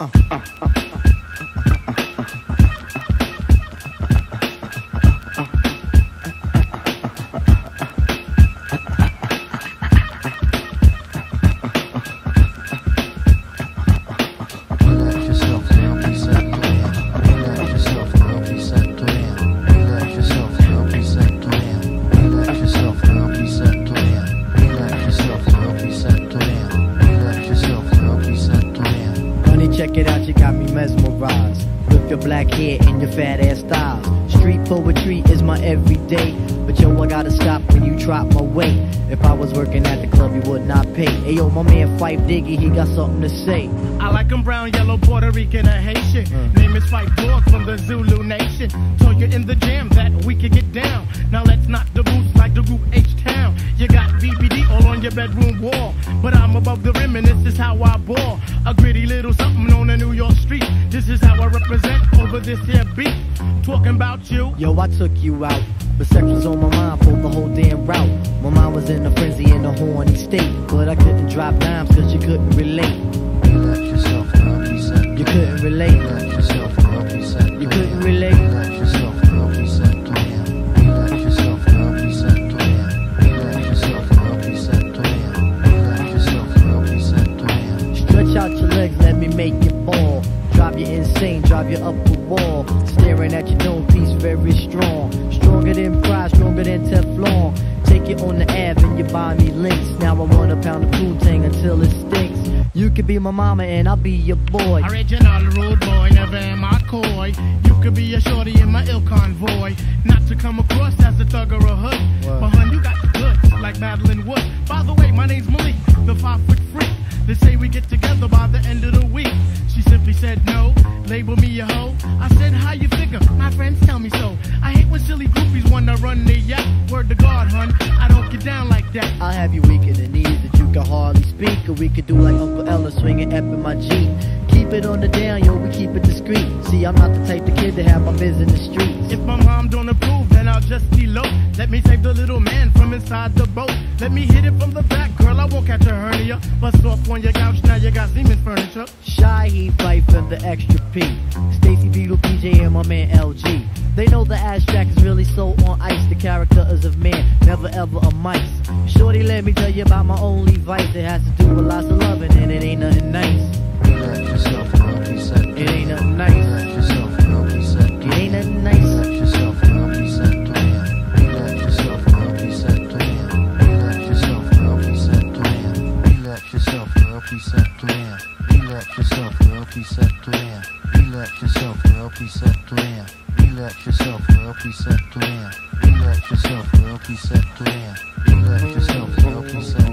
Relax your black hair and your fat ass style. Street poetry is my everyday. But yo, I gotta stop when you drop my weight. If I was working at the club, you would not pay. Hey yo, my man Phife Diggy, he got something to say. I like 'em brown, yellow, Puerto Rican, or Haitian. Hmm. Name is Phife Dawg from the Zulu Nation. Told you're in the jam that we could get down. Now let's knock the boots like the group H Town. You got BBD all on your bedroom wall. But I'm above the rim and this is how I ball. A gritty little something on a New York street. This is how I represent over this here beat. Talking about you. Yo, I took you out. But sex was on my mind for the whole damn route. My mind was in a frenzy in a horny state. But I couldn't drop dimes cause you couldn't relate. Relax yourself, girl, please settle You couldn't relate. Relax yourself, girl, please settle You couldn't down. relate. Insane, drive up the wall. Staring at your dome piece, very strong. Stronger than pride, stronger than Teflon. Take it on the Ave and you buy me links. Now I want a pound of Poontang until it stinks. You could be my mama and I'll be your boy. Original rude boy, never am I coy. You could be a shorty in my ill convoy. Not to come across as a thug or a hood. But hun, you got the goods, like Madeline Wood. By the way, my name's Malik, the five foot freak. They say we get together by the end of the week. She simply said no, label me a hoe. I said, how you figure? My friends tell me so. I hate when silly groupies wanna run their yacht. Word to God, hun, I don't get down like that. I'll have you weak in the knees that you can hardly speak. Or we could do like Uncle L swinging up in my Jeep. Keep it on the down, yo, we keep it discreet. See, I'm not the type of kid to have my biz in the streets. Just elope. Let me save the little man from inside the boat. Let me hit it from the back, girl. I won't catch a hernia. Bust off on your couch, now you got Seaman's furniture. Shy he Phife and the extra P. Stacy Beagle, PJ, and my man LG. They know the ass jack is really so on ice. The character is of man, never ever a mice. Shorty, let me tell you about my only vice. It has to do with lots of loving, and it ain't nothing nice. Relax yourself, girl, please settle It ain't nothing nice. Relax yourself, girl, please settle in. Relax yourself, girl, please settle in. Relax yourself, girl, please settle in. Relax yourself, girl, please settle in.